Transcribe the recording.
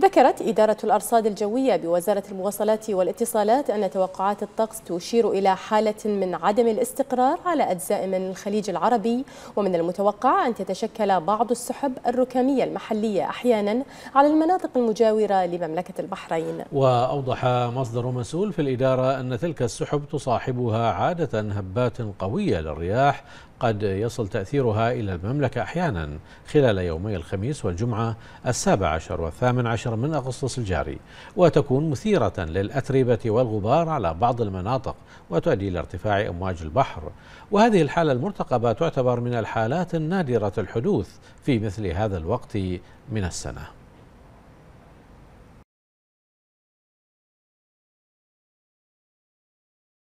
ذكرت إدارة الأرصاد الجوية بوزارة المواصلات والاتصالات أن توقعات الطقس تشير إلى حالة من عدم الاستقرار على أجزاء من الخليج العربي ومن المتوقع أن تتشكل بعض السحب الركامية المحلية أحيانا على المناطق المجاورة لمملكة البحرين. وأوضح مصدر مسؤول في الإدارة أن تلك السحب تصاحبها عادة هبات قوية للرياح قد يصل تأثيرها إلى المملكة أحيانا خلال يومي الخميس والجمعة السابع عشر والثامن عشر. من أغسطس الجاري وتكون مثيرة للأتربة والغبار على بعض المناطق وتؤدي إلى ارتفاع أمواج البحر. وهذه الحالة المرتقبة تعتبر من الحالات النادرة الحدوث في مثل هذا الوقت من السنة.